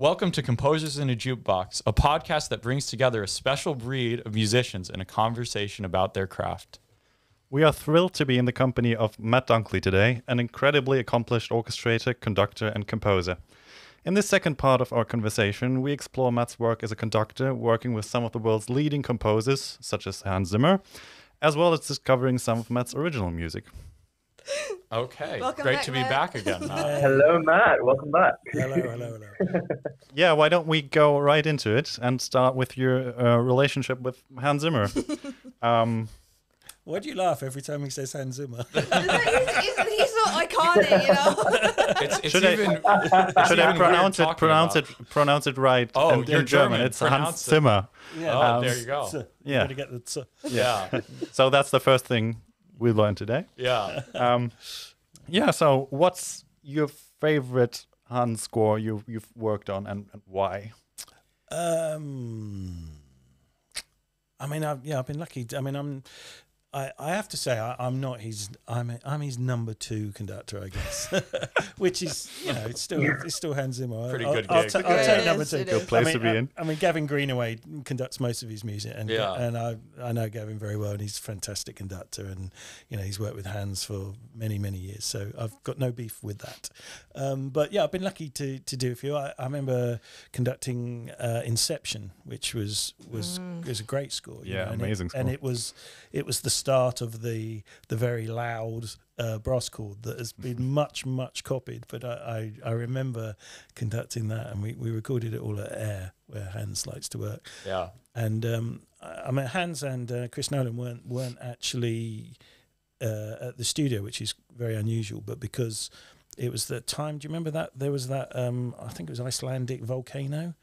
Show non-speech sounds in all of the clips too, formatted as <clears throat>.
Welcome to Composers in a Jukebox, a podcast that brings together a special breed of musicians in a conversation about their craft. We are thrilled to be in the company of Matt Dunkley today, an incredibly accomplished orchestrator, conductor, and composer. In this second part of our conversation, we explore Matt's work as a conductor, working with some of the world's leading composers, such as Hans Zimmer, as well as discovering some of Matt's original music. Okay, Welcome great back, to be Matt. back again. Matt. <laughs> Hello, Matt. Welcome back. Hello, hello, hello. <laughs> Yeah, why don't we go right into it and start with your uh, relationship with Hans Zimmer? <laughs> um, Why do you laugh every time he says Hans Zimmer? he's, he's, he's not iconic, you know. It's, it's Should I- even, it's should I pronounce it? Pronounce talking it? Pronounce it right? Oh, in, you're in German. German. It's Hans Pronounce it. Zimmer. about- Oh, Um, there you go. So, Yeah. Gotta get the tso- Yeah, So that's the first thing we learned today. yeah. <laughs> Um, yeah. So what's your favorite Hans score you you've worked on and, and why? Um, I mean, I've, yeah, I've been lucky. I mean, I'm. I, I have to say I, I'm not his I'm I'm his number two conductor I guess. <laughs> Which is you know it's still it's still Hans Zimmer Pretty I'll, good I'll, gig. I'll Yeah, take it number two. Good place I mean, to be I, in. I mean Gavin Greenaway conducts most of his music and Yeah. and I I know Gavin very well and he's a fantastic conductor and you know he's worked with Hans for many many years so I've got no beef with that. Um, but yeah I've been lucky to to do a few. I, I remember conducting uh, Inception which was was was a great score you Yeah, know, and amazing it, and it was it was the start of the the very loud uh, brass chord that has been much much copied but I, I, I remember conducting that and we, we recorded it all at air where Hans likes to work Yeah. and um, I I mean Hans and uh, Chris Nolan weren't weren't actually uh, at the studio, which is very unusual. But because it was the time, do you remember that there was that um, I think it was Icelandic volcano,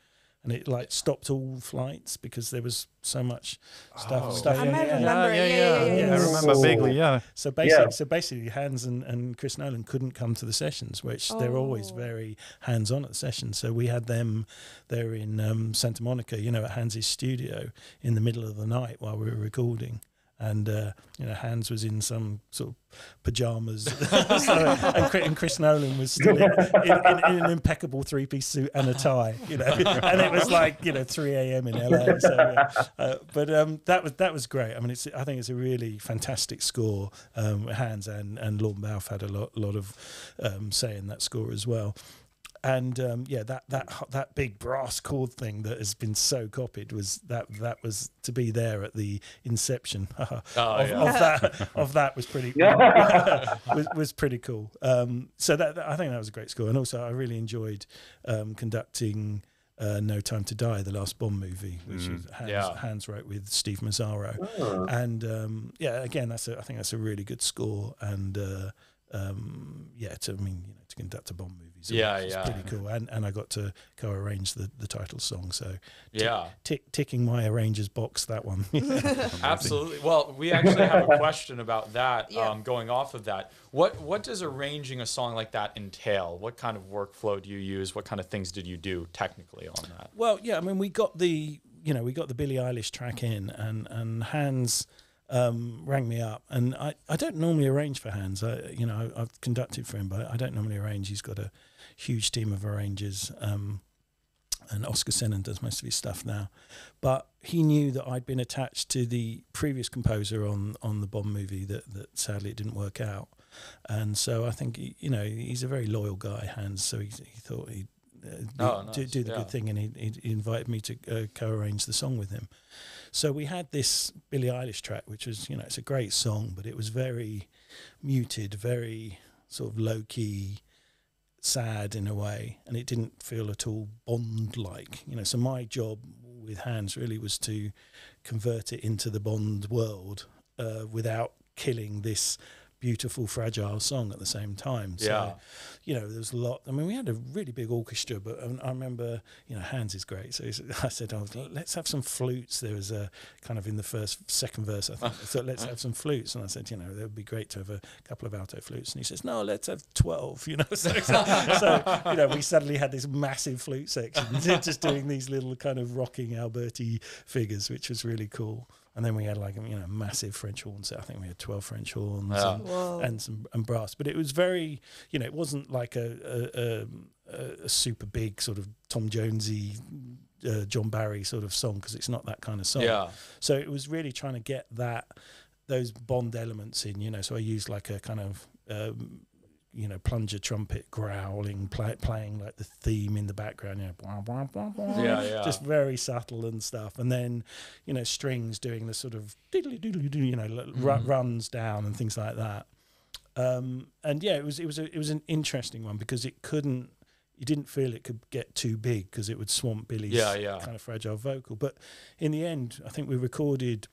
and it like stopped all flights because there was so much stuff. Oh. stuff I in might the air. remember it. yeah, Yeah, yeah, yeah, yeah, yeah. I remember Oh. vaguely. Yeah. So basically, Yeah. so basically, Hans and, and Chris Nolan couldn't come to the sessions, which they're always Oh. very hands on at the sessions. So we had them there in um, Santa Monica, you know, at Hans's studio in the middle of the night while we were recording. And uh, you know, Hans was in some sort of pajamas, <laughs> <laughs> so, and, Chris, and Chris Nolan was still in, in, in, in an impeccable three-piece suit and a tie. You know, <laughs> and it was like you know 3 a.m. in LA. So, yeah. uh, but um, that was that was great. I mean, it's I think it's a really fantastic score. Um, Hans and and Lorne Balfe had a lot lot of um, say in that score as well. And um, yeah, that that that big brass chord thing that has been so copied was that that was to be there at the inception <laughs> of, Oh, yeah. of that of that was pretty <laughs> was, was pretty cool. Um, so that, that- I think that was a great score, and also I really enjoyed um, conducting. Uh, no Time to Die, the last Bond movie, which was Hans, Yeah. Hans wrote with Steve Mazzaro, Oh. and um, yeah, again, that's a, I think that's a really good score, and uh, um, yeah, to I mean, you know, to conduct a Bond movie, is Yeah, is yeah. pretty cool, and and I got to co-arrange the the title song, so Yeah. tick, ticking my arrangers box that one. <laughs> <laughs> Absolutely. Well, we actually have a <laughs> question about that. Yeah. Um, going off of that, what what does arranging a song like that entail? What kind of workflow do you use? What kind of things did you do technically on that? Well, yeah, I mean, we got the you know we got the Billie Eilish track in, and and Hans um, rang me up, and I, I don't normally arrange for Hans. I, you know, I've conducted for him, but I don't normally arrange. He's got a huge team of arrangers. Um, and Oscar Sennan does most of his stuff now, but he knew that I'd been attached to the previous composer on on the Bond movie that that sadly it didn't work out, and so I think he, you know he's a very loyal guy, Hans. So he, he thought he'd uh, do, Oh, do, nice. do the Yeah. good thing, and he, he invited me to uh, co-arrange the song with him. So we had this Billie Eilish track, which was you know it's a great song, but it was very muted, very sort of low key, sad in a way, and it didn't feel at all Bond like. You know, so my job with Hans really was to convert it into the Bond world uh, without killing this beautiful fragile song at the same time. So Yeah. you know there's a lot i mean we had a really big orchestra but um, i remember you know hans is great. So <laughs> i said oh, let's have some flutes. There was a kind of in the first second verse i think thought let's have some flutes. And i said you know it would be great to have a couple of alto flutes. And he says no let's have 12 <laughs> you know so, so you know we suddenly had this massive flute section <laughs> just doing these little kind of rocking alberti figures which was really cool and then we had like you know massive French horns. I think we had twelve French horns Yeah. and, Whoa. and some and brass. But it was very you know it wasn't like a a, a, a super big sort of Tom Jonesy. Uh, John Barry sort of song because it's not that kind of song. Yeah. So it was really trying to get that those Bond elements in, you know. So I used like a kind of um, you know plunger trumpet growling, play, playing like the theme in the background, you know, blah, blah, blah, blah, Yeah, yeah. just very subtle and stuff. And then you know strings doing the sort of diddly diddly doo, you know Mhm. runs down and things like that. Um, and yeah, it was it was a, it was an interesting one because it couldn't. You didn't feel it could get too big because it would swamp Billie's Yeah, yeah. kind of fragile vocal. But in the end, I think we recorded.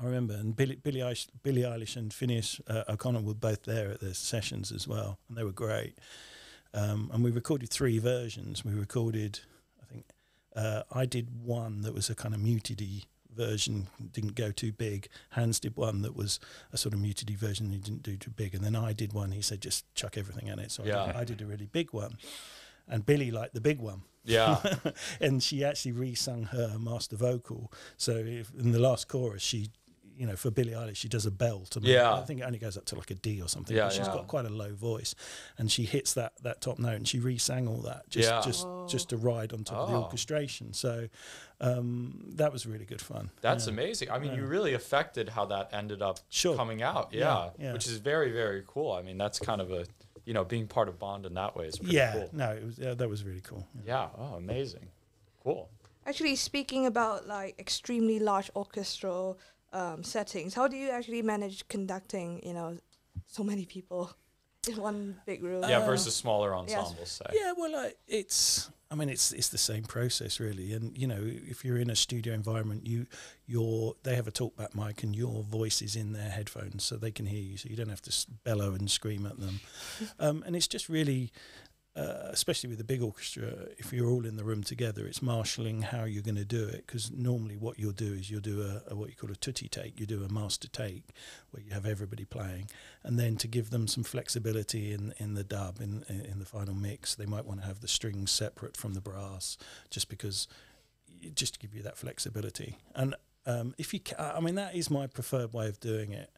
I remember, and Billie, Billie, Eilish, Billie Eilish and Finneas uh, O'Connor were both there at the sessions as well, and they were great. Um, and we recorded three versions. We recorded, I think, uh, I did one that was a kind of mutedy version, didn't go too big. Hans did one that was a sort of mutedy version, he didn't do too big. And then I did one. He said just chuck everything in it. So I, did, I did a really big one, and Billie liked the big one. Yeah. <laughs> and she actually re-sung her master vocal. So if, in the last chorus, she, you know, for Billie Eilish, she does a bell to me. Yeah. I think it only goes up to like a D or something. Yeah, but she's yeah. got quite a low voice, and she hits that that top note, and she re-sang all that just Yeah. just Whoa. just to ride on top of the Oh. orchestration. So um, that was really good fun. That's Yeah. amazing. I mean, you really affected how that ended up Sure. coming out. Yeah, Yeah, yeah. Which is very, very cool. I mean, that's kind of a, you know, being part of Bond in that way is pretty Yeah, cool. no, it was yeah, that was really cool. Yeah. Oh, amazing. Cool. Actually, speaking about like extremely large orchestral um, settings, how do you actually manage conducting, you know, so many people <laughs> in one big room? Yeah, Uh, versus smaller ensembles, say. Yeah, well, uh, it's. I mean, it's it's the same process really, and you know, if you're in a studio environment, you your they have a talkback mic, and your voice is in their headphones, so they can hear you, so you don't have to bellow and scream at them, <laughs> um, and it's just really. Uh, especially with a big orchestra, if you're all in the room together, it's marshalling how you're going to do it. Because normally, what you'll do is you'll do a, a what you call a tutti take. You do a master take, where you have everybody playing, and then to give them some flexibility in in the dub in in, in the final mix, they might want to have the strings separate from the brass, just because, just to give you that flexibility. And um, if you, ca- I mean, that is my preferred way of doing it.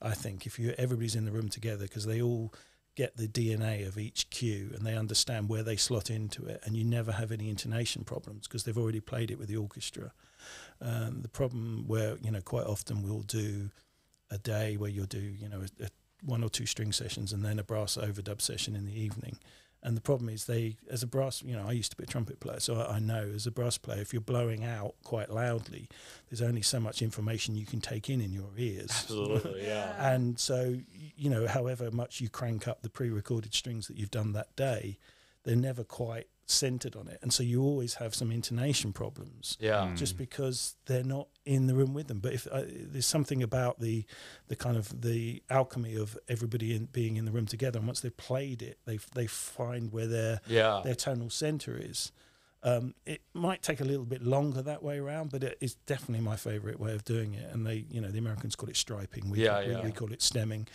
I think if you everybody's in the room together because they all get the DNA of each cue and they understand where they slot into it, and you never have any intonation problems because they've already played it with the orchestra. Um, the problem where you know quite often we'll do a day where you'll do you know a, a one or two string sessions and then a brass overdub session in the evening. And the problem is they, as a brass, you know, I used to be a trumpet player, so I, I know as a brass player, if you're blowing out quite loudly, there's only so much information you can take in in your ears. Absolutely. <laughs> Yeah. And so, you know, however much you crank up the pre-recorded strings that you've done that day, they're never quite centered on it, and so you always have some intonation problems Yeah. just because they're not in the room with them. But if uh, there's something about the the kind of the alchemy of everybody in, being in the room together, and once they've played it, they they find where their Yeah. their tonal center is. Um, it might take a little bit longer that way around, but it is definitely my favorite way of doing it. And they, you know, the Americans call it striping. We, Yeah, we, yeah. we call it stemming.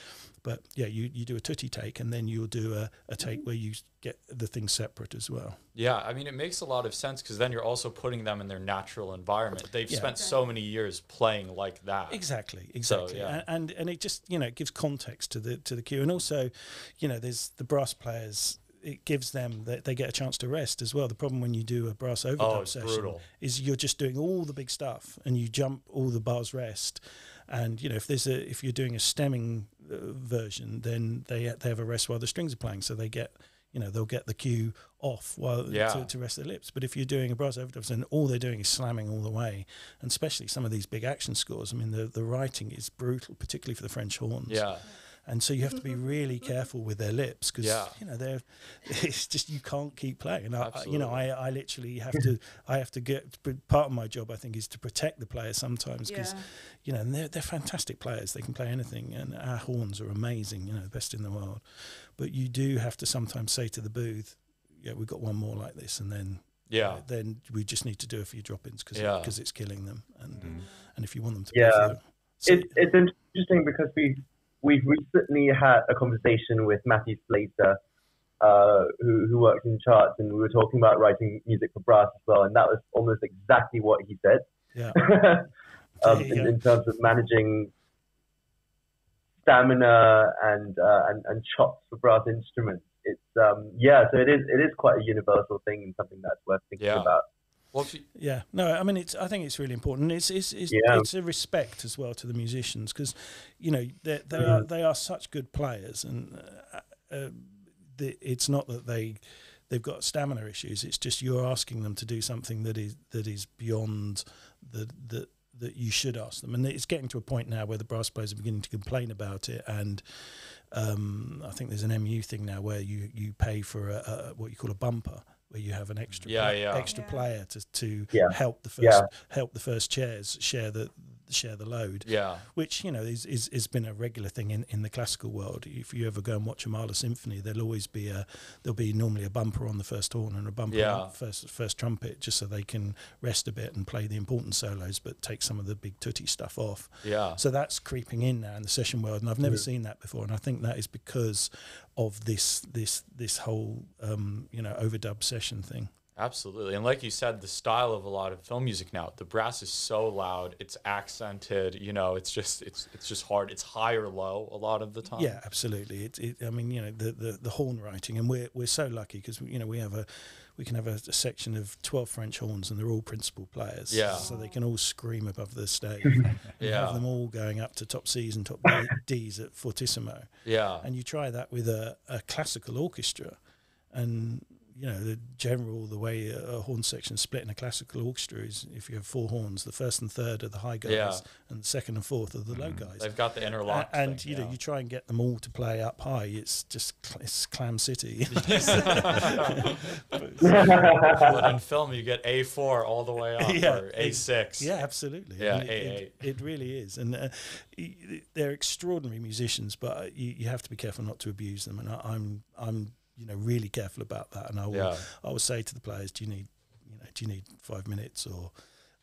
But yeah, you, you do a tutti take, and then you'll do a, a take where you get the things separate as well. Yeah, I mean, it makes a lot of sense because then you're also putting them in their natural environment. They've Yeah. spent so many years playing like that. Exactly, exactly, yeah. A- and and it just you know it gives context to the to the cue, and also, you know, there's the brass players. It gives them that they get a chance to rest as well. The problem when you do a brass overdub Oh, session brutal. is you're just doing all the big stuff and you jump all the bars rest. And you know if there's a if you're doing a stemming uh, version, then they they have a rest while the strings are playing, so they get you know they'll get the cue off while Yeah. to, to rest their lips. But if you're doing a brass overdub, then all they're doing is slamming all the way, and especially some of these big action scores. I mean, the the writing is brutal, particularly for the French horns. Yeah. And so you have to be really careful with their lips because Yeah. you know they're. <laughs> It's just you can't keep playing. And I, I- you know, I, I literally have <laughs> to. I have to get. Part of my job, I think, is to protect the players sometimes because Yeah. you know and they're they're fantastic players. They can play anything, and our horns are amazing. You know, the best in the world. But you do have to sometimes say to the booth, "Yeah, we've got one more like this," and then Yeah. then we just need to do a few drop-ins because Yeah. it's killing them. And Mm. and if you want them to, Yeah. play so- It's, it's interesting because we we've recently had a conversation with Matthew Slater, uh, who who works in charts, and we were talking about writing music for brass as well, and that was almost exactly what he said. yeah. <laughs> um, There in, in terms of managing stamina and, uh, and and chops for brass instruments. It's um, yeah, so it is it is quite a universal thing and something that's worth thinking Yeah. about. You, Yeah, no, I mean it's. I think it's really important. It's it's it's, Yeah. it's a respect as well to the musicians because, you know, they they are they are such good players, and uh, uh, the, it's not that they they've got stamina issues. It's just you're asking them to do something that is that is beyond the that that you should ask them, and it's getting to a point now where the brass players are beginning to complain about it and. Um, I think there's an MU thing now where you, you pay for a, a what you call a bumper, where you have an extra Yeah, pla- yeah. extra Yeah. player to, to Yeah. help the first Yeah. help the first chairs share the share the load, yeah, which you know is, is has been a regular thing in, in the classical world. If you ever go and watch a Mahler symphony, there'll always be a there'll be normally a bumper on the first horn and a bumper Yeah. on the first first trumpet, just so they can rest a bit and play the important solos, but take some of the big tutti stuff off. yeah. So that's creeping in now in the session world, and I've never seen that before. And I think that is because of this this this whole um, you know overdub session thing. Absolutely. And like you said, the style of a lot of film music now, the brass is so loud, it's accented, you know, it's just it's it's just hard. It's high or low a lot of the time. Yeah, absolutely. It, it, I mean, you know, the, the, the horn writing, and we're we're so lucky because you know we have a we can have a, a section of twelve French horns, and they're all principal players. Yeah. So they can all scream above the stage. <laughs> you Yeah. have them all going up to top C's and top D's at fortissimo, Yeah. and you try that with a, a classical orchestra, and you know the general the way a, horn section split in a classical orchestra is if you have four horns, the first and third are the high guys, Yeah. and the second and fourth are the low guys. They've got the interlock. A- and thing, you know yeah. you try and get them all to play up high it's just it's clam city <laughs> <laughs> but in film, you get A4 all the way up <laughs> Yeah. or A6. yeah absolutely Yeah, And it, it, it really is and uh, they're extraordinary musicians but uh, you, you have to be careful not to abuse them and I, i'm i'm you know really careful about that and i will Yeah. i will say to the players do you need you know do you need five minutes or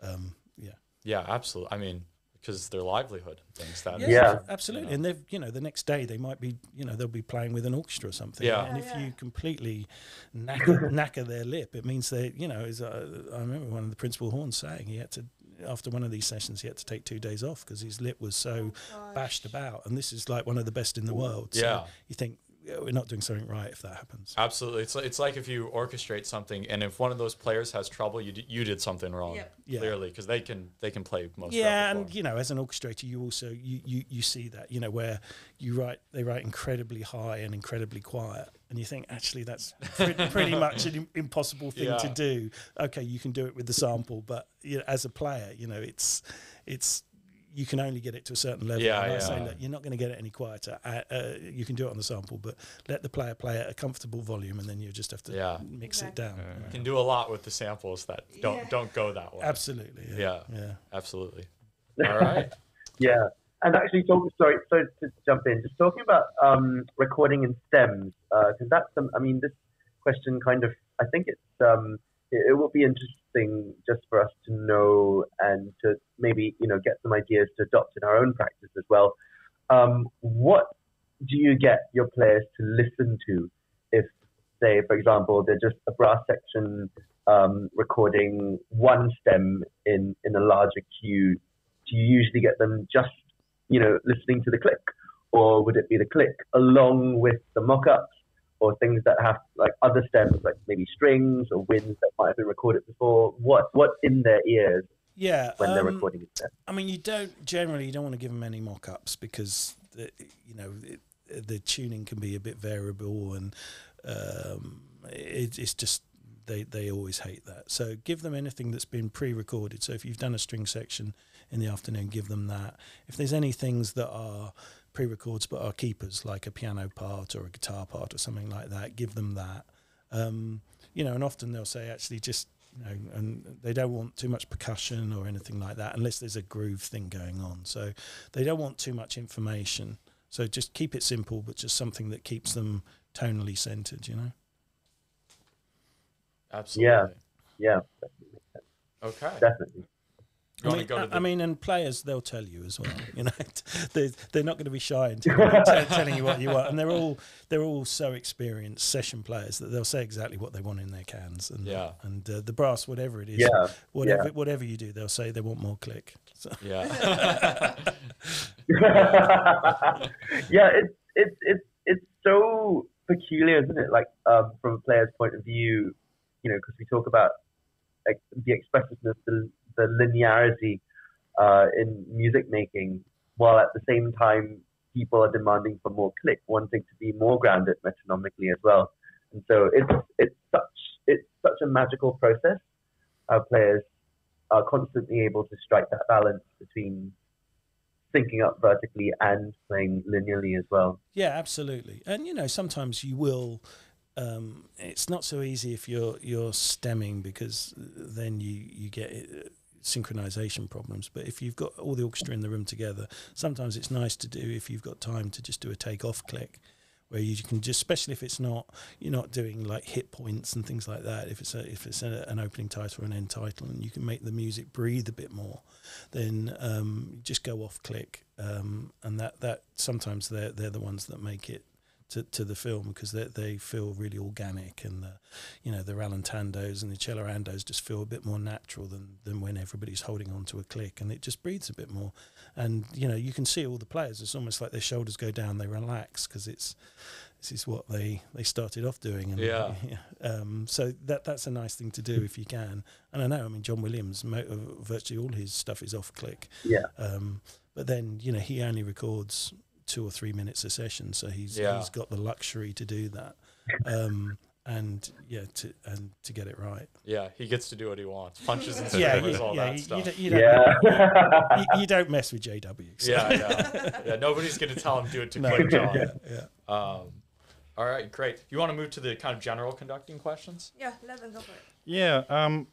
um yeah Yeah, absolutely. I mean, because their livelihood and things that. Yeah. absolutely. And they've, you know, the next day they might be, you know, they'll be playing with an orchestra or something. Yeah. And Yeah, if yeah. you completely knacker, <laughs> knacker their lip, it means they, you know, as uh, I remember one of the principal horns saying he had to, after one of these sessions, he had to take two days off because his lip was so bashed about. And this is like one of the best in the world. So Yeah. you think yeah, we're not doing something right if that happens. Absolutely. It's, it's like if you orchestrate something and if one of those players has trouble, you, d- you did something wrong. Yep. Yeah. Clearly, because they can they can play most yeah repertoire. and you know as an orchestrator you also you, you you see that you know where you write they write incredibly high and incredibly quiet and you think actually that's pretty, <laughs> pretty much an impossible thing to do okay you can do it with the sample but you know, as a player you know it's it's you can only get it to a certain level. Yeah, and I say, yeah. look, you're not going to get it any quieter. Uh, uh, you can do it on the sample, but let the player play at a comfortable volume, and then you just have to Yeah. mix Exactly. it down. You can do a lot with the samples that don't Yeah. don't go that way. Absolutely. Yeah. Yeah. Yeah. Absolutely. All right. <laughs> Yeah, and actually, talk, sorry, sorry to jump in. Just talking about um, recording in stems, because that's some. I mean, this question kind of. I think it's. Um, it, will be interesting just for us to know and to maybe you know get some ideas to adopt in our own practice as well. Um, what do you get your players to listen to if, say, for example, they're just a brass section um, recording one stem in in a larger cue do you usually get them just, you know, listening to the click, or would it be the click along with the mock-ups, or things that have like other stems, like maybe strings or winds that might have been recorded before? What what's in their ears Yeah. when they're um, recording a stem? I mean, you don't generally you don't want to give them any mock-ups because the, you know it, the tuning can be a bit variable and um, it, it's just they they always hate that. So give them anything that's been pre-recorded. So if you've done a string section in the afternoon, give them that. If there's any things that are pre-records but are keepers, like a piano part or a guitar part or something like that, give them that. Um, you know, and often they'll say actually just you know, and they don't want too much percussion or anything like that unless there's a groove thing going on. So they don't want too much information. So just keep it simple, but just something that keeps them tonally centered. You know. Absolutely. Yeah, definitely, Okay. definitely. I mean, go to I, the- I mean, and players they'll tell you as well. <laughs> You know, <laughs> they're, they're not going to be shy in telling, <laughs> tell- telling you what you want, and they're all they're all so experienced session players that they'll say exactly what they want in their cans. And Yeah. and uh, the brass, whatever it is, Yeah, whatever yeah. whatever you do, they'll say they want more click. So, Yeah. yeah, it's it's it's it's so peculiar, isn't it? Like um, from a player's point of view, you know, because we talk about like, the expressiveness, the the linearity uh, in music making, while at the same time people are demanding for more click, wanting to be more grounded metronomically as well. And so it's it's such it's such a magical process. Our players are constantly able to strike that balance between syncing up vertically and playing linearly as well. Yeah, absolutely. And you know, sometimes you will. Um, it's not so easy if you're you're stemming because then you you get synchronization problems. But if you've got all the orchestra in the room together, sometimes it's nice to do if you've got time to just do a take off click. Where you can just, especially if it's not, you're not doing like hit points and things like that. If it's a, if it's a, an opening title or an end title, and you can make the music breathe a bit more, then um, just go off click, um, and that that sometimes they're they're the ones that make it to, to the film because they they feel really organic, and the you know the rallentandos and the cellorandos just feel a bit more natural than than when everybody's holding on to a click, and it just breathes a bit more, and you know you can see all the players. It's almost like their shoulders go down, they relax because it's this is what they they started off doing and <laughs> Yeah. um so that that's a nice thing to do if you can and i know i mean john williams mo- uh, virtually all his stuff is off click Yeah. um but then you know he only records two or three minutes a session so he's Yeah. he's got the luxury to do that um and yeah to and to get it right Yeah. He gets to do what he wants. Punches <laughs> and yeah you, all yeah that you, you stuff. don't, you, don't, Yeah. <laughs> you, you don't mess with jw so. yeah, yeah, yeah. Nobody's gonna tell him do it to No, quick John. yeah, yeah. Um, all right, great. You want to move to the kind of general conducting questions? Yeah, let them go for it. Yeah. Um,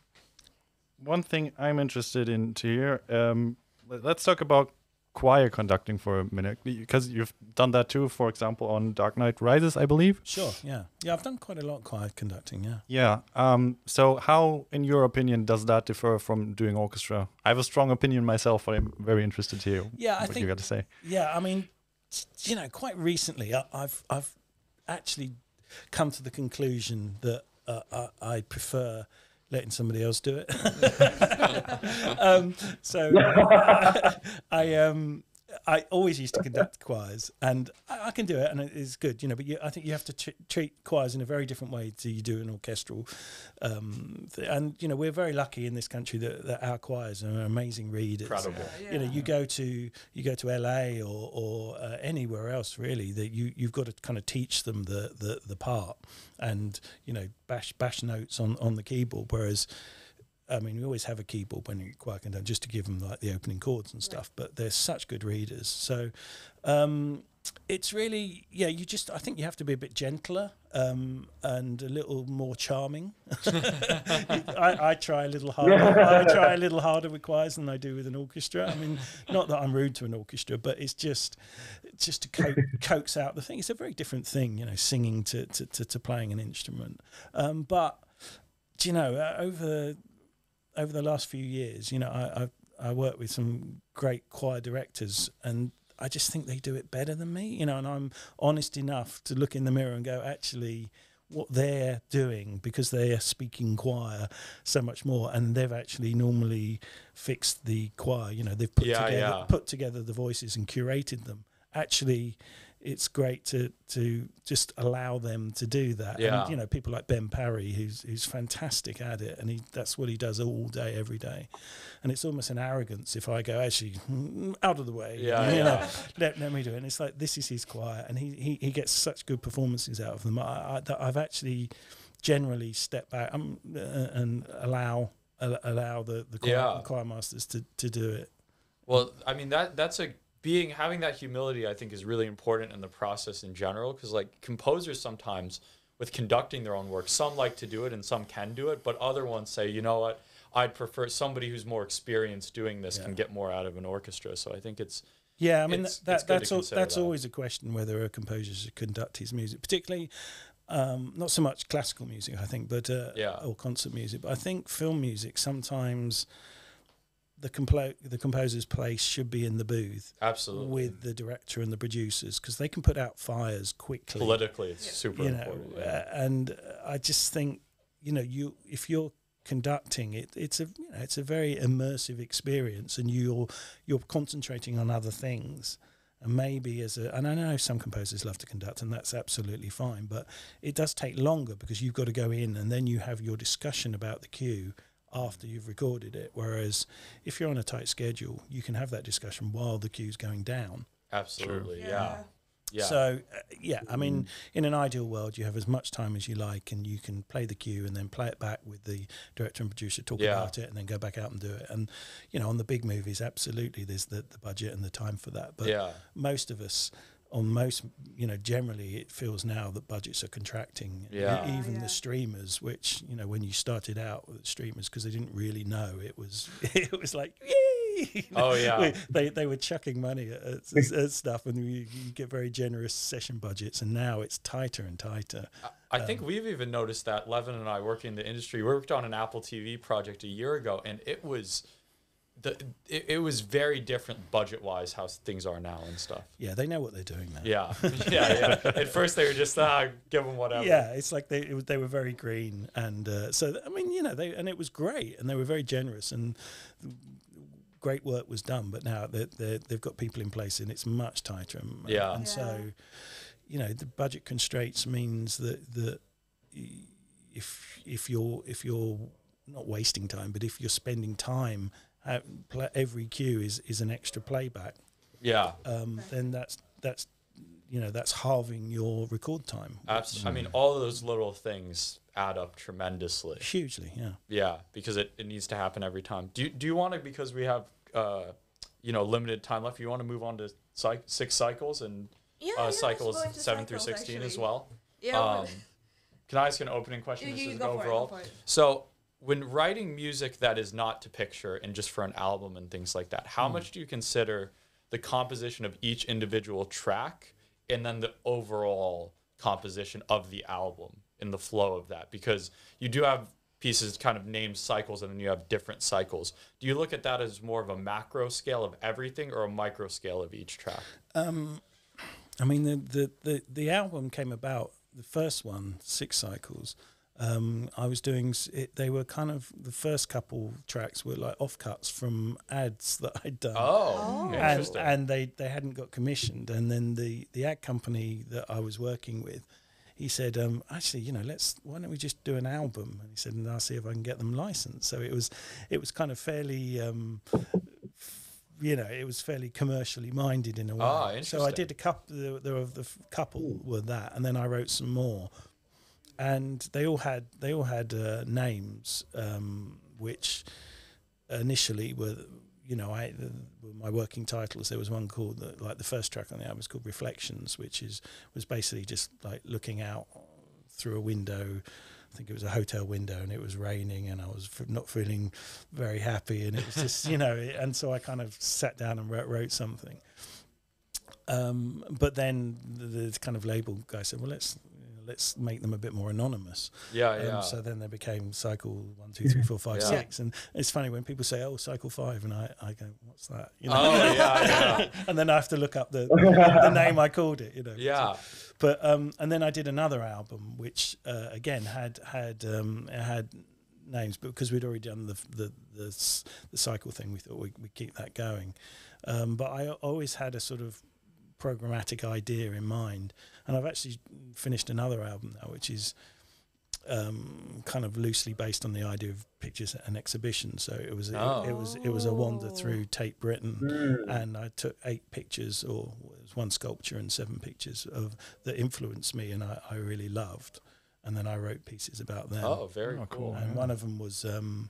one thing I'm interested in to hear. Um, let's talk about choir conducting for a minute because you've done that too. For example, on Dark Knight Rises, I believe. sure yeah yeah i've done quite a lot of choir conducting yeah Yeah. Um, so, how, in your opinion, does that differ from doing orchestra? I have a strong opinion myself, but I'm very interested to hear Yeah, I what think- you got to say. Yeah, I mean, you know, quite recently, I, I've I've actually come to the conclusion that uh, I, I prefer letting somebody else do it. <laughs> <laughs> um, so I um. I always used to conduct <laughs> choirs, and I, I can do it, and it is good, you know. But you, I think you have to tr- treat choirs in a very different way to you do an orchestral. Um, th- and you know, we're very lucky in this country that, that our choirs are amazing readers Incredible. you know you go to you go to LA or or uh, anywhere else really that you you've got to kind of teach them the the the part and you know bash bash notes on on the keyboard whereas I mean, we always have a keyboard when you choir conduct just to give them like the opening chords and stuff. But they're such good readers, so um, it's really yeah. You just I think you have to be a bit gentler um, and a little more charming. <laughs> I, I try a little harder. I <laughs> try a little harder with choirs than I do with an orchestra. I mean, not that I'm rude to an orchestra, but it's just just to co- <laughs> coax out the thing. It's a very different thing, you know, singing to to, to, to playing an instrument. Um, but do you know uh, over over the last few years, you know, I I, I work with some great choir directors and. I just think they do it better than me, you know, and I'm honest enough to look in the mirror and go, actually, what they're doing because they are speaking choir so much more, and they've actually normally fixed the choir. You know, they've put Yeah, together yeah. put together the voices and curated them. Actually, it's great to to just allow them to do that. Yeah. And, you know, people like Ben Parry, who's who's fantastic at it, and he that's what he does all day, every day. And it's almost an arrogance if I go actually mm, out of the way. Yeah, you know, yeah. <laughs> let, let me do it. And it's like this is his choir, and he he, he gets such good performances out of them. I, I, that I've actually generally stepped back um, uh, and allow al- allow the the choir, Yeah. the choir masters to, to do it. Well, I mean that that's a being having that humility I think is really important in the process in general because like composers sometimes with conducting their own work some like to do it and some can do it but other ones say you know what I'd prefer somebody who's more experienced doing this can get more out of an orchestra so I think it's Yeah, I mean It's- that, it's that's that's that. always a question whether a composer should conduct his music, particularly um, not so much classical music, I think, but uh, Yeah. or concert music. But I think film music sometimes the complo- the composer's place should be in the booth Absolutely. with the director and the producers because they can put out fires quickly. Politically, it's super you know, important. uh, and uh, I just think you know you if you're conducting it, it's a you know, it's a very immersive experience, and you're you're concentrating on other things. And maybe as a, and I know some composers love to conduct, and that's absolutely fine. But it does take longer because you've got to go in, and then you have your discussion about the cue after you've recorded it. Whereas if you're on a tight schedule, you can have that discussion while the cue's going down. Absolutely. Yeah. Yeah. So, uh, yeah, I mean, in an ideal world, you have as much time as you like, and you can play the cue and then play it back with the director and producer, talk Yeah. about it, and then go back out and do it. And you know, on the big movies, absolutely, there's the, the budget and the time for that. But yeah. most of us, on most, you know, generally, it feels now that budgets are contracting. E- Yeah. even Yeah. the streamers, which you know, when you started out with streamers, because they didn't really know, it was <laughs> it was like yay. you know, Oh, yeah. we- they they were chucking money at, <laughs> at, at stuff, and you, you get very generous session budgets, and now it's tighter and tighter. I think um, we've even noticed that Levin and I working in the industry we worked on an Apple TV project a year ago, and it was the it, it was very different budget wise how things are now and stuff. Yeah, they know what they're doing now. Yeah, <laughs> <laughs> yeah, yeah. At first they were just ah, give them whatever. Yeah, it's like they it they were very green, and uh, so I mean, you know, they and it was great, and they were very generous, and great work was done. But now they they they've got people in place, and it's much tighter. And, Yeah. and so, you know, the budget constraints means that that if if you're if you're not wasting time, but if you're spending time, uh, every cue is is an extra playback. yeah. Um, then that's that's you know that's halving your record time Abs- I mean, all of those little things add up tremendously. hugely. Yeah. Yeah, because it, it needs to happen every time. Do you, do you want to because we have uh, you know limited time left? You want to move on to cy- six cycles and Yeah, uh, yeah, let's cycles seven through cycles, sixteen as well? Yeah. Um, can I ask an opening question? you, This you is go for it, overall. go for it. So, when writing music that is not to picture and just for an album and things like that, how hmm. much do you consider the composition of each individual track and then the overall composition of the album in the flow of that? Because you do have pieces kind of named cycles and then you have different cycles. Do you look at that as more of a macro scale of everything or a micro scale of each track? Um, I mean, the, the, the, the album came about, the first one, Six Cycles. Um, I was doing, it, they were kind of, the first couple tracks were like offcuts from ads that I'd done. Oh, and, and they, they hadn't got commissioned. And then the, the ad company that I was working with, he said, um, actually, you know, let's, why don't we just do an album? And he said, and I'll see if I can get them licensed. So it was, it was kind of fairly, um, you know, it was fairly commercially minded in a way. Ah, so I did a couple. There, there were the couple were that, and then I wrote some more, and they all had they all had uh, names, um, which initially were, you know, I my working titles. There was one called the, like the first track on the album was called Reflections, which is was basically just like looking out through a window. I think it was a hotel window and it was raining and I was f- not feeling very happy and it was just you know <laughs> and so I kind of sat down and wrote, wrote something. Um, but then the, the kind of label guy said, well let's let's make them a bit more anonymous. yeah, Um, yeah. so then they became cycle one, two, three, four, five, Yeah. six, and it's funny when people say, "Oh, cycle five, and I, I go, "What's that?" You know, oh, yeah, yeah. <laughs> and then I have to look up the the name I called it. You know, Yeah. but um, and then I did another album, which uh, again had had um, it had names, but because we'd already done the the the, the cycle thing, we thought we we keep that going. Um, but I always had a sort of programmatic idea in mind, and I've actually finished another album now, which is um, kind of loosely based on the idea of pictures at an exhibition. So it was Oh. it, it was it was a wander Oh. through Tate Britain Mm. and I took eight pictures, or it was one sculpture and seven pictures of that influenced me, and I, I really loved. And then I wrote pieces about them. Oh, very Oh, cool. cool. and one of them was um,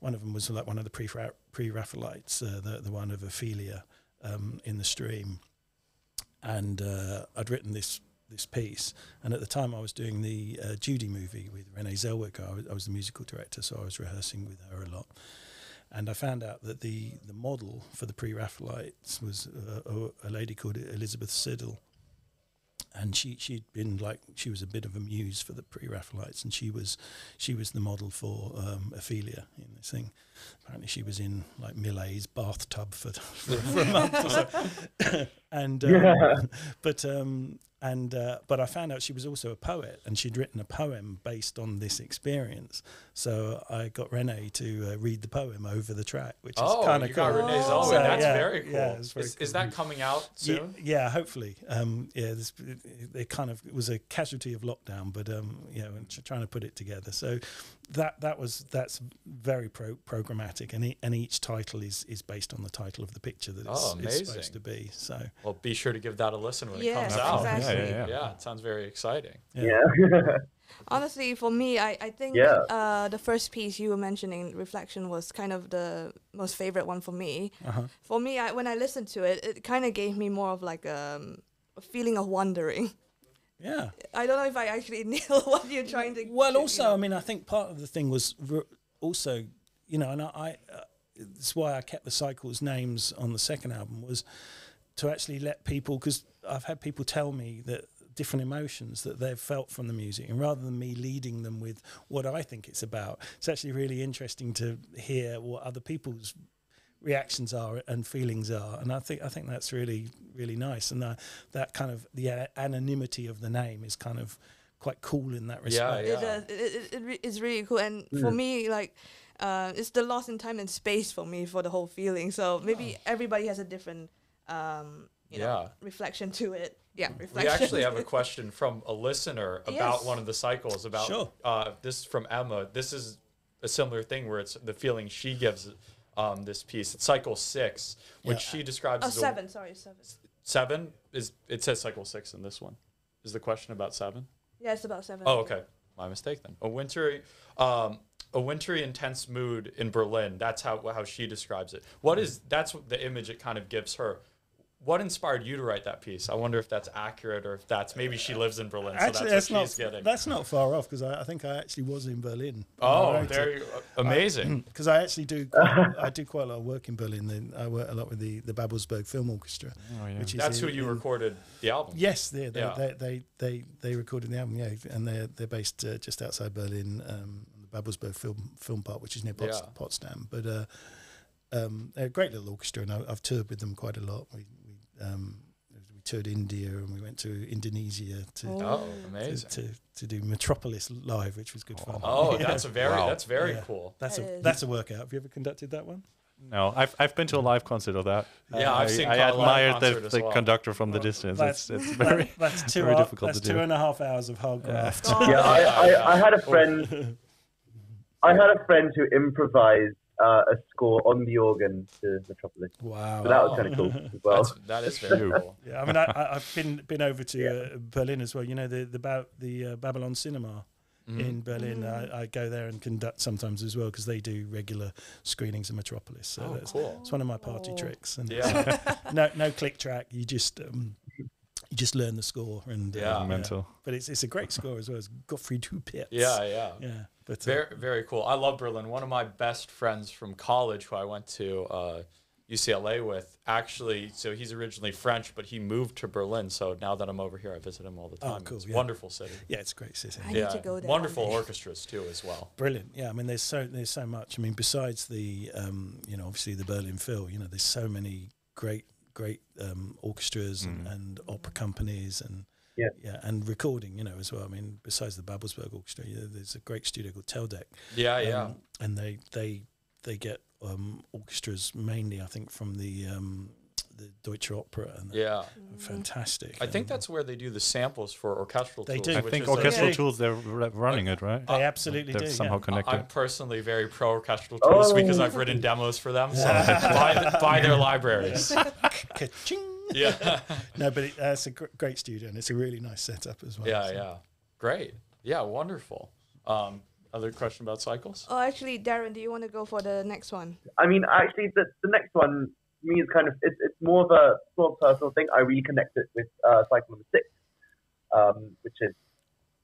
one of them was like one of the pre pre Raphaelites, uh, the the one of Ophelia um, in the stream. And uh, I'd written this this piece, and at the time I was doing the uh, Judy movie with Renee Zellweger. I was, I was the musical director, so I was rehearsing with her a lot. And I found out that the, the model for the pre Raphaelites was uh, a, a lady called Elizabeth Siddal. And she she'd been like she was a bit of a muse for the pre-Raphaelites, and she was she was the model for um, Ophelia in this thing. Apparently, she was in like Millais's bathtub for for, <laughs> for a month or so, <laughs> and um, Yeah. but um, and uh, but I found out she was also a poet, and she'd written a poem based on this experience. So I got Renee to uh, read the poem over the track, which is Oh, kind you of got cool. Renee's Oh. own. So, That's yeah, very cool. yeah, very is, is that coming out soon? Yeah, hopefully. Um, yeah, this, it, it kind of it was a casualty of lockdown, but um, you know, and tr- trying to put it together. So that that was that's very pro- programmatic, and e- and each title is is based on the title of the picture that it's, Oh, it's supposed to be. So Well, be sure to give that a listen when it comes out. exactly. Yeah, yeah, yeah. Yeah, it sounds very exciting. yeah, Yeah. <laughs> Honestly, for me, I, I think Yeah. uh, the first piece you were mentioning, Reflection, was kind of the most favorite one for me. uh-huh. For me, I, when I listened to it, it kind of gave me more of like um, a feeling of wondering. yeah. I don't know if I actually <laughs> nail what you're trying to. Well, to, you also, know. I mean, I think part of the thing was r- also, you know, and I, I uh, it's why I kept the cycles names on the second album was to actually let people because I've had people tell me that different emotions that they've felt from the music, and rather than me leading them with what I think it's about, it's actually really interesting to hear what other people's reactions are and feelings are and i think i think that's really really nice and that that kind of the a- anonymity of the name is kind of quite cool in that respect. Yeah. it, uh, it, it, it it's really cool and for me like uh, it's the loss in time and space for me for the whole feeling so maybe everybody has a different um, you know, Yeah. reflection to it yeah We actually have a question from a listener about Yes. one of the cycles. About Sure. uh, this is from Emma. This is a similar thing where it's the feeling she gives um, this piece. It's cycle six, which Yeah. she describes oh as a- seven sorry seven seven is it says cycle six in this one. Is the question about seven? yeah it's about seven. Oh, okay. My mistake then. A wintry, um, a wintry intense mood in Berlin. That's how how she describes it. What is that's what the image it kind of gives her. What inspired you to write that piece? I wonder if that's accurate or if that's maybe she lives in Berlin, so Actually, that's that's, what not she's getting. that's not far off because I, I think I actually was in Berlin. oh, there, you, amazing. Because <clears throat> I actually do quite, I do quite a lot of work in Berlin. I work a lot with the the Babelsberg Film Orchestra, Oh, yeah. which is That's who you in- recorded the album. Yes, they they, Yeah. they they they they recorded the album, yeah, and they're they're based uh, just outside Berlin, um, the Babelsberg Film Film Park, which is near Pots- Yeah. Potsdam. But uh, um, they're a great little orchestra, and I, I've toured with them quite a lot. We we, um, we toured India, and we went to Indonesia to. Oh. Oh, To, amazing. to, to do Metropolis live, which was good fun. Oh, Yeah. that's a very Wow. that's very Yeah. cool. that's That a is- that's a workout. Have you ever conducted that one? No, I've I've been to a live concert of that. Yeah, I've I, seen I quite admired the, the well. conductor from the distance. That's- It's it's <laughs> very That- that's two very hou- difficult that's to two do. and a half hours of hard graft. Oh. <laughs> Yeah, I, I, I had a friend. I had a friend who improvised uh, a score on the organ to Metropolis. Wow. So that was kind of cool as well. That's, that is very cool. <laughs> Yeah, I mean, I, I, I've been been over to uh, Berlin as well. You know, the the ba- the uh, Babylon Cinema Mm-hmm. in Berlin. I, I go there and conduct sometimes as well because they do regular screenings of Metropolis. So Oh, that's, cool. it's one of my party Oh. tricks. And Yeah. <laughs> no no click track. You just um, you just learn the score and uh, Yeah. mental. But it's it's a great score as well. It's Gottfried Huppertz. Yeah, yeah. yeah. But uh, Very, very cool. I love Berlin. One of my best friends from college, who I went to uh, UCLA with, actually, so he's originally French, but he moved to Berlin. So now that I'm over here, I visit him all the time. Oh, time. cool, It's a yeah. wonderful city. yeah, it's a great city. I need yeah, to go there. wonderful orchestras too, as well. Brilliant. Yeah, I mean, there's so there's so much. I mean, besides the um, you know obviously the Berlin Phil, you know, there's so many great great um, orchestras and, and opera companies and Yeah. yeah, and recording, you know, as well. I mean, besides the Babelsberg Orchestra, you know, there's a great studio called Teldec. Yeah, yeah. um, and they they they get um, orchestras mainly, I think, from the um, the Deutsche Opera and they're yeah. fantastic. I think that's where they do the samples for orchestral They tools. do. I think orchestral Yeah. tools they're r- running it right. they absolutely They're do. somehow yeah. connected. I'm personally very pro orchestral tools because Oh. I've written demos for them. So <laughs> buy, buy their libraries. Ka-ching! Yeah. No, but it, uh, it's a gr- great studio and it's a really nice setup as well. Yeah, so. yeah. Great. Yeah, wonderful. Um, other question about cycles? Oh, actually, Darren, do you want to go for the next one? I mean, actually, the, the next one to me is kind of it's, it's more of a more personal thing. I really connect it with uh, cycle number six, um, which is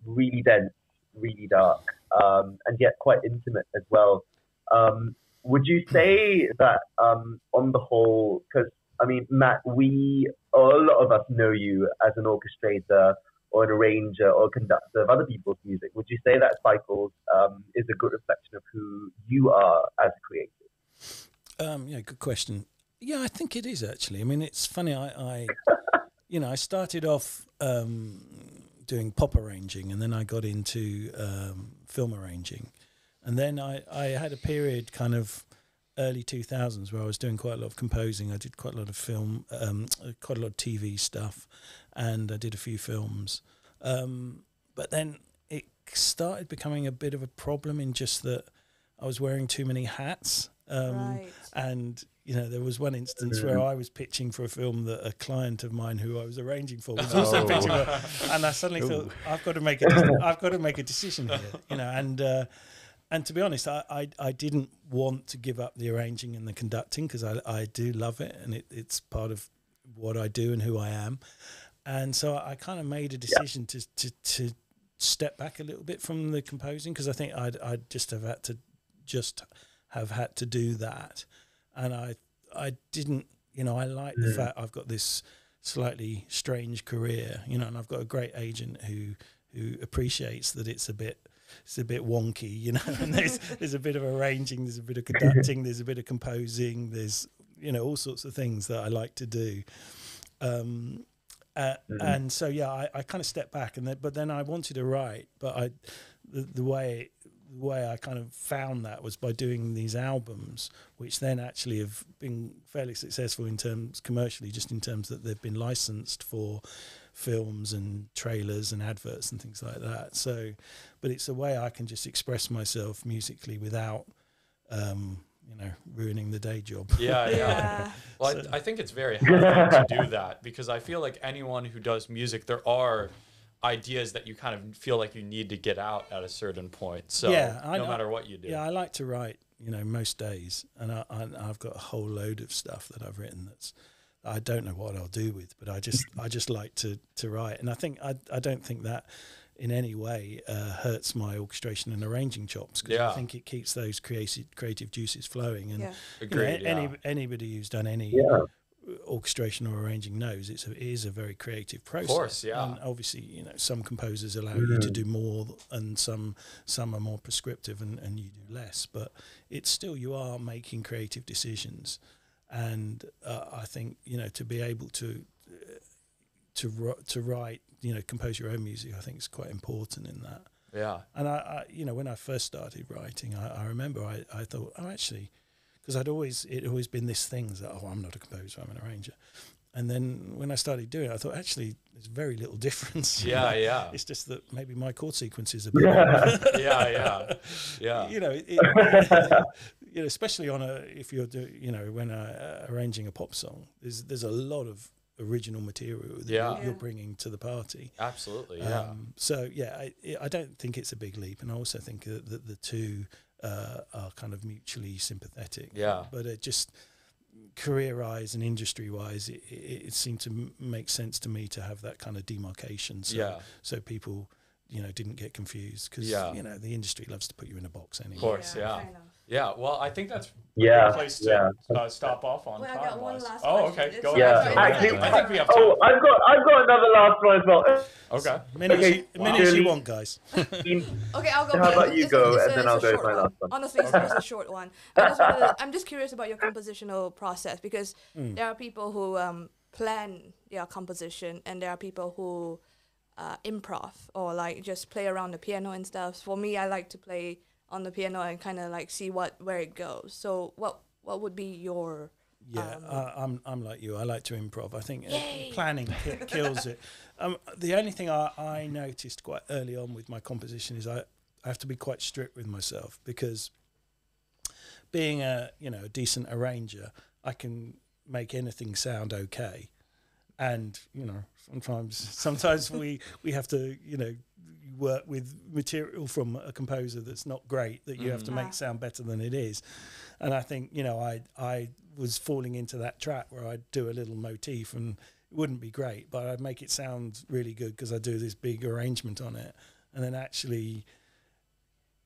really dense, really dark, um, and yet quite intimate as well. Um, would you say that um, on the whole, because I mean, Matt, we a lot of us know you as an orchestrator or an arranger or a conductor of other people's music. Would you say that Cycles um, is a good reflection of who you are as a creator? Um, yeah, good question. Yeah, I think it is actually. I mean, it's funny. I, I <laughs> you know, I started off um, doing pop arranging, and then I got into um, film arranging, and then I, I had a period kind of early 2000s where I was doing quite a lot of composing. I did quite a lot of film, um, quite a lot of TV stuff, and I did a few films. Um, but then it started becoming a bit of a problem in just that I was wearing too many hats. Um, Right. And you know, there was one instance where I was pitching for a film that a client of mine who I was arranging for was also Oh. pitching for, and I suddenly thought I've got to make a <laughs> I've got to make a decision here, you know, and. Uh, and to be honest, I, I, I didn't want to give up the arranging and the conducting because I, I do love it and it, it's part of what I do and who I am. And so I kind of made a decision to, to, to step back a little bit from the composing because I think I'd, I'd just have had to just have had to do that. And I, I didn't, you know, I like the fact I've got this slightly strange career, you know, and I've got a great agent who, who appreciates that it's a bit, it's a bit wonky, you know, and there's <laughs> there's a bit of arranging, there's a bit of <laughs> conducting, there's a bit of composing, there's you know all sorts of things that I like to do. Um, uh, And so yeah, I, I kind of stepped back, and then but then I wanted to write, but I the, the way way I kind of found that was by doing these albums, which then actually have been fairly successful in terms commercially, just in terms that they've been licensed for films and trailers and adverts and things like that. So, but it's a way I can just express myself musically without, um, you know, ruining the day job. Yeah, yeah. <laughs> Yeah. Well, So- I, I think it's very hard to do that because I feel like anyone who does music, there are ideas that you kind of feel like you need to get out at a certain point. So Yeah, I no know. matter what you do. Yeah, I like to write, you know, most days, and I, I, I've got a whole load of stuff that I've written that's I don't know what I'll do with, but I just I just like to to write, and I think I I don't think that in any way uh, hurts my orchestration and arranging chops because Yeah. I think it keeps those creative creative juices flowing, and Yeah. you know, Agreed. a- any yeah. anybody who's done any Yeah. Orchestration or arranging knows it's a, it is a very creative process. Of course, yeah. And obviously, you know, some composers allow you to do more, and some some are more prescriptive, and, and you do less. But it's still you are making creative decisions, and uh, I think you know to be able to uh, to to write, you know, compose your own music, I think is quite important in that. Yeah. And I, I you know, when I first started writing, I, I remember I, I thought, oh, actually, because I'd always it had always been this thing that oh, I'm not a composer, I'm an arranger. And then when I started doing it, I thought actually there's very little <laughs> difference. you Yeah, know. yeah. It's just that maybe my chord sequences are <laughs> bit Yeah, yeah. Yeah. you know, it, <laughs> you know, especially on a if you're do, you know when uh, arranging a pop song, there's there's a lot of original material that Yeah. you're, you're bringing to the party. Absolutely. Yeah. Um, so yeah, I, I don't think it's a big leap, and I also think that, that the two uh, are kind of mutually sympathetic. Yeah. But it just career-wise and industry-wise, it, it, it seemed to m- make sense to me to have that kind of demarcation. So, Yeah. So people, you know, didn't get confused because Yeah. you know the industry loves to put you in a box anyway. Of course, yeah. fair enough. Yeah. Well, I think that's a Yeah, good place to yeah. uh, stop off on Well, I time. got one last oh, question. okay. Go Yeah, ahead. actually, sorry, I think we have time. Oh, I've got I've got another last one as well. Okay. Many, as, Okay, you, many as you want, guys. <laughs> Okay, I'll go. How about you It's go, it's and a- then I'll go with my last one. Honestly, it's just a <laughs> short one. I just wanna, I'm just curious about your compositional process because there are people who um, plan their composition, and there are people who uh, improv or like just play around the piano and stuff. For me, I like to play on the piano and kind of like see what where it goes. So, what what would be your Yeah, Um, I, I'm I'm like you. I like to improv. I think uh, planning ki- <laughs> kills it. Um, the only thing I, I noticed quite early on with my composition is I, I have to be quite strict with myself because being a you know a decent arranger, I can make anything sound okay, and you know sometimes sometimes we we have to you know work with material from a composer that's not great that you have to Mm. make sound better than it is. And I think you know I I was falling into that trap where I'd do a little motif and it wouldn't be great, but I'd make it sound really good because I do this big arrangement on it, and then actually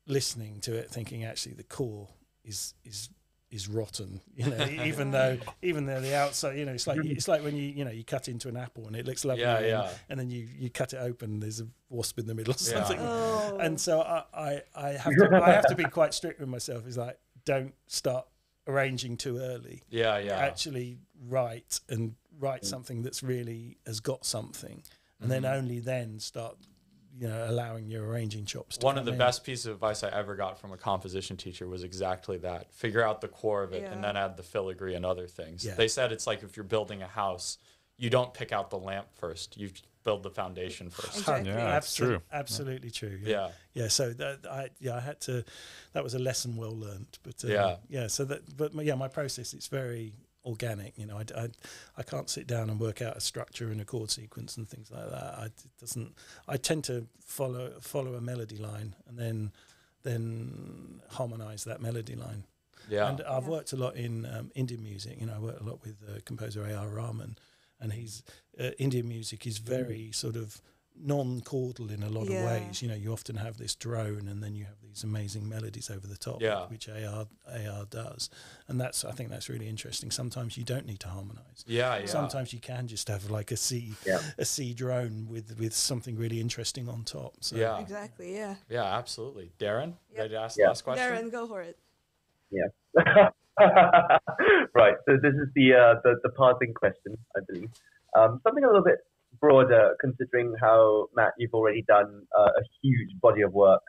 listening to it, thinking actually the core is is is rotten. You know, <laughs> even though even though the outside, you know, it's like it's like when you you know you cut into an apple and it looks lovely, Yeah, and, yeah. and then you you cut it open, there's a wasp in the middle or Yeah. something. Oh. And so I, I I have to I have to be quite strict with myself. Is like don't start arranging too early. Yeah, yeah. Actually, write and write mm. something that's really has got something, and mm. then only then start. You know, allowing your arranging chops. To One of the in. best pieces of advice I ever got from a composition teacher was exactly that. Figure out the core of it and then add the filigree and other things. Yeah. They said it's like if you're building a house, you don't pick out the lamp first. You build the foundation first. Exactly. Yeah, that's Absol- true. Absolutely true. Yeah. yeah so that i yeah i had to that was a lesson well learned but uh, Yeah. yeah so that but my- yeah my process it's very organic you know I, I, I can't sit down and work out a structure and a chord sequence and things like that I, it doesn't i tend to follow follow a melody line and then then harmonize that melody line Yeah. and I've Yeah. worked a lot in um, Indian music. You know, I work a lot with uh, composer A.R. Rahman, and he's uh, Indian music is very sort of non-chordal in a lot Yeah. of ways. You know, you often have this drone, and then you have these amazing melodies over the top, Yeah. which A.R. A.R. does, and that's I think that's really interesting. Sometimes you don't need to harmonize. yeah, yeah. Sometimes you can just have like a C, Yeah. a C drone with with something really interesting on top. So Yeah. Exactly. Yeah. Yeah, absolutely. Darren, Yep. ready to ask Yeah. the last question? Darren, go for it. Yeah. <laughs> right. So this is the uh, the, the parting question, I believe. Um, something a little bit broader, considering how Matt, you've already done uh, a huge body of work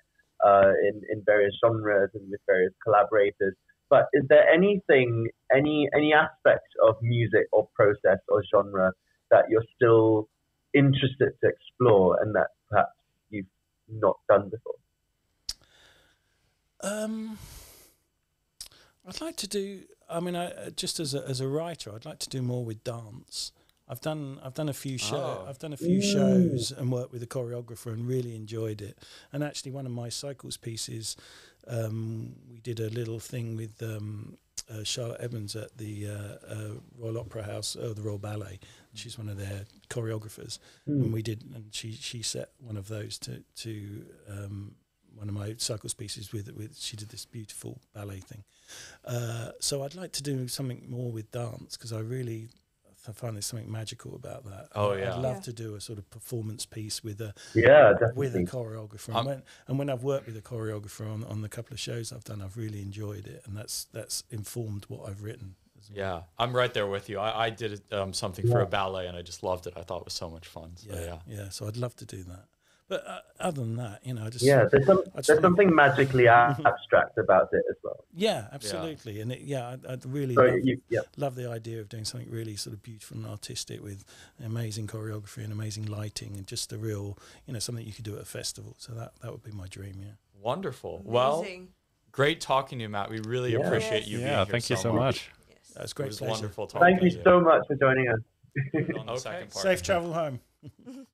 uh, in in various genres and with various collaborators. But is there anything, any any aspect of music or process or genre that you're still interested to explore and that perhaps you've not done before? Um, I'd like to do. I mean, I, just as a, as a writer, I'd like to do more with dance. I've done I've done a few show Oh. I've done a few shows and worked with a choreographer and really enjoyed it. And actually, one of my cycles pieces, um, we did a little thing with um, uh, Charlotte Evans at the uh, uh, Royal Opera House, or the Royal Ballet. She's one of their choreographers, and we did. And she she set one of those to to um, one of my cycles pieces with with she did this beautiful ballet thing. Uh, so I'd like to do something more with dance because I really I find there's something magical about that. Oh, yeah, I'd love Yeah. to do a sort of performance piece with a Yeah, with a choreographer. And when, and when I've worked with a choreographer on, on the couple of shows I've done, I've really enjoyed it, and that's that's informed what I've written. well. Yeah, I'm right there with you. I, I did um, something for a ballet and I just loved it. I thought it was so much fun. So, yeah, yeah. yeah, So I'd love to do that. But uh, other than that, you know, I just Yeah, there's some I just there's wanna- something magically <laughs> abstract about it as well. yeah, absolutely. And it, yeah, I'd, I'd really So love, you, yeah, love the idea of doing something really sort of beautiful and artistic with amazing choreography and amazing lighting and just a real, you know, something you could do at a festival. So that that would be my dream. Yeah. Wonderful. Well, great talking to you, Matt. We really Yeah. appreciate Yes. you being Yeah, here thank you so much. Yes. That's great. It was pleasure. wonderful talking thank to you so much for joining us. On the <laughs> Okay. second part. Safe travel home. <laughs>